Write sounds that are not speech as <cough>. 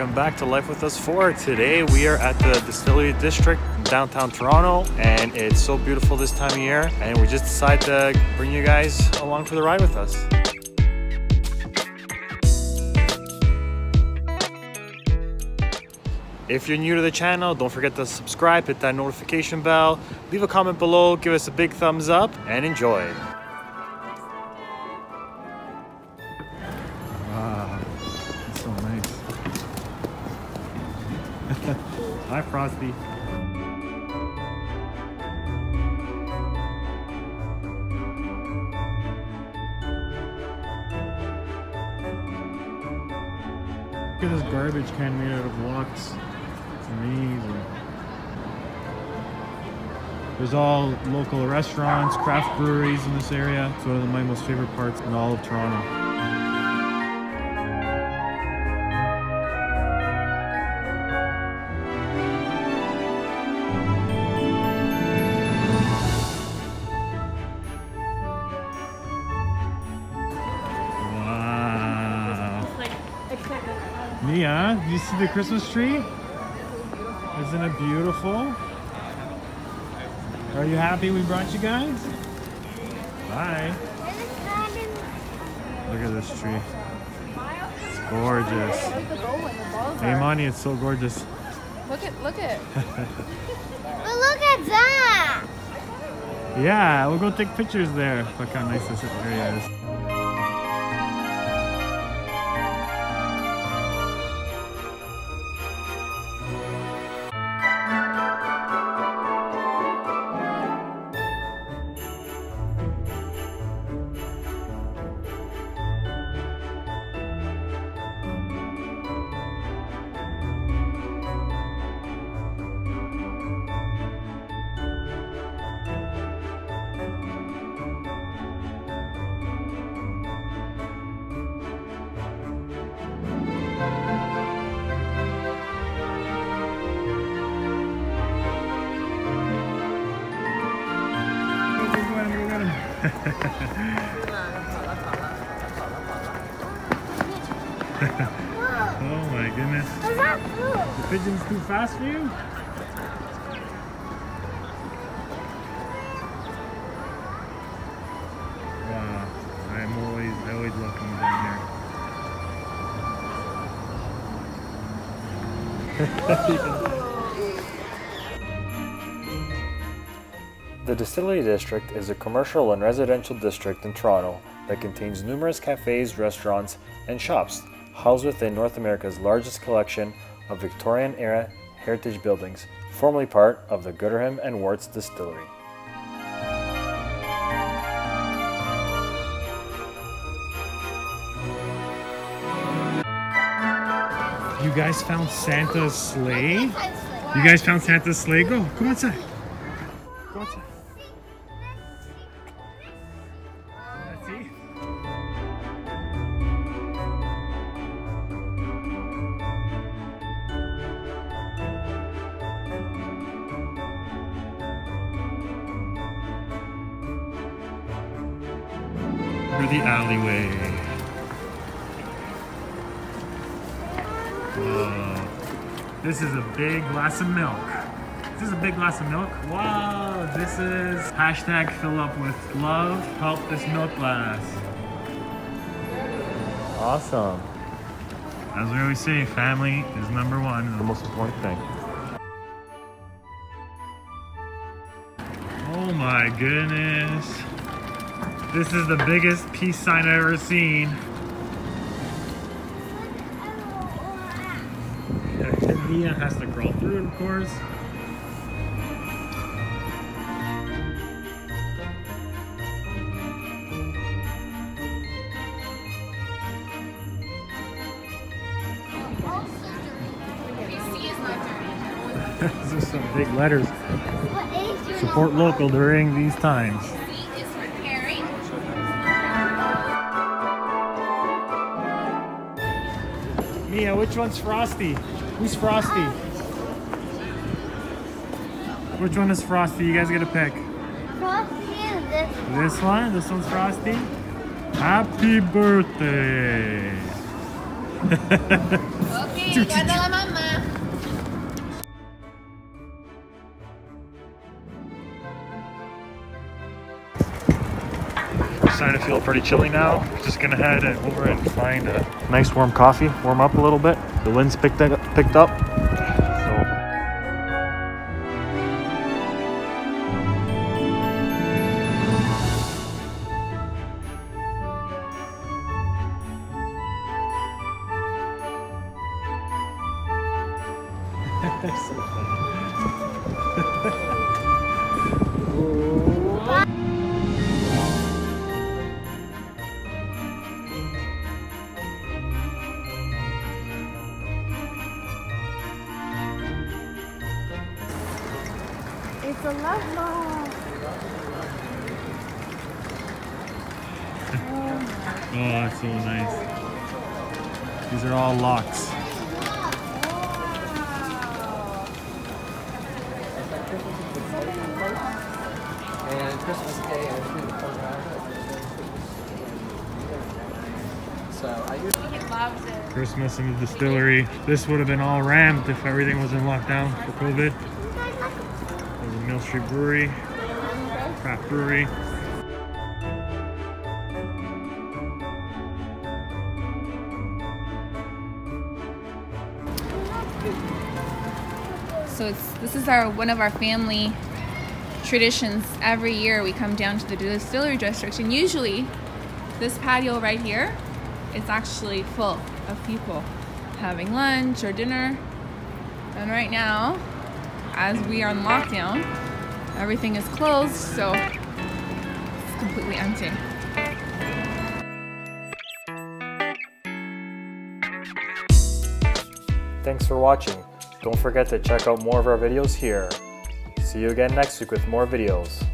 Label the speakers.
Speaker 1: welcome back to Life with Us 4. Today we are at the Distillery District downtown Toronto and it's so beautiful this time of year and we just decided to bring you guys along for the ride with us. If you're new to the channel, don't forget to subscribe, hit that notification bell, leave a comment below, give us a big thumbs up, and enjoy. Hi, Frosty. Look at this garbage can made out of blocks. It's amazing. There's all local restaurants, craft breweries in this area. It's one of my most favorite parts in all of Toronto. Mia, do you see the Christmas tree? Isn't it beautiful? Are you happy we brought you guys? Bye. Look at this tree. It's gorgeous. Hey, Monty, it's so gorgeous.
Speaker 2: Look at look at <laughs>
Speaker 3: But look at that!
Speaker 1: Yeah, we'll go take pictures there. Look how nice this area is. <laughs> Oh my goodness. The pigeon's too fast for you? Wow, I'm always, I always love coming down <laughs> The Distillery District is a commercial and residential district in Toronto that contains numerous cafes, restaurants, and shops housed within North America's largest collection of Victorian era heritage buildings, formerly part of the Gooderham and Worts Distillery. You guys found Santa's sleigh? You guys found Santa's sleigh? Go, come outside. Go outside. For the alleyway. Whoa. This is a big glass of milk. This is a big glass of milk. Wow, this is hashtag fill up with love. Help this milk glass. Awesome. As we always say, family is number one the most important thing. Oh my goodness. This is the biggest peace sign I've ever seen. Mia has to crawl through of course. <laughs> These are some big letters.
Speaker 3: What is your
Speaker 1: Support local during these times. Mia, which one's Frosty? Who's Frosty? Which one is Frosty? You guys gotta pick.
Speaker 3: Frosty and this one?
Speaker 1: This one? This one's Frosty? Happy birthday! <laughs>
Speaker 2: Okay,
Speaker 1: starting to feel pretty chilly now. Just gonna head over and find a nice warm coffee, warm up a little bit. The wind's picked picked up.
Speaker 3: It's a love ball.
Speaker 1: Oh, that's so nice. These are all locks.
Speaker 4: And Christmas Day, I do the program. So I usually
Speaker 2: He loves it.
Speaker 1: Christmas in the distillery. This would have been all rammed if everything was in lockdown for COVID. Mill Street Brewery, craft brewery.
Speaker 2: So it's this is our one of our family traditions. Every year we come down to the distillery district, and usually this patio right here is actually full of people having lunch or dinner. And right now, as we are in lockdown, everything is closed, so it's completely empty.
Speaker 1: Thanks for watching. Don't forget to check out more of our videos here. See you again next week with more videos.